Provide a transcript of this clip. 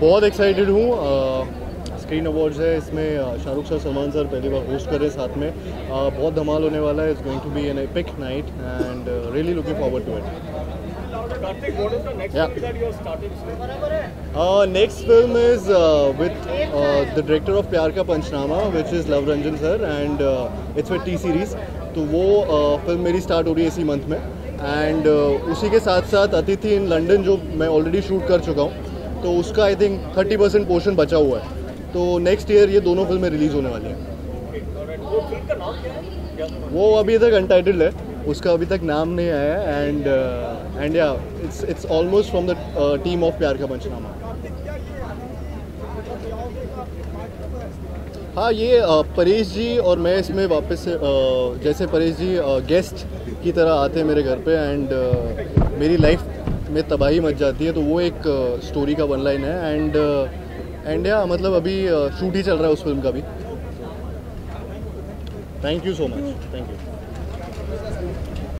बहुत एक्साइटेड हूँ। Screen awards है इसमें शाहरुख सर सलमान सर पहली बार होस्ट कर रहे साथ में। uh, बहुत धमाल होने वाला है it's going to be an epic night and really looking forward to it next film is with the director of Pyaar Ka Panchnama which is Luv Ranjan sir and it's it's T Series तो वो uh, film मेरी start हो रही है इसी month में। And uh, उसी के साथ साथ अतिथि इन लंडन जो मैं ऑलरेडी शूट कर चुका हूँ तो उसका I think thirty percent portion बचा हुआ है। तो नेक्स्ट ईयर ये दोनों फ़िल्में रिलीज़ होने वाली हैं। वो अभी तक अनटाइटल्ड है उसका अभी तक नाम नहीं आया and and yeah it's it's almost from the team of Pyaar Ka Punchnama. हाँ ये परेश जी और मैं इसमें वापस जैसे परेश जी गेस्ट की तरह आते हैं मेरे घर पे एंड मेरी लाइफ में तबाही मच जाती है तो वो एक स्टोरी का वन लाइन है एंड एंड या मतलब अभी शूट ही चल रहा है उस फ़िल्म का भी। Thank you so much thank you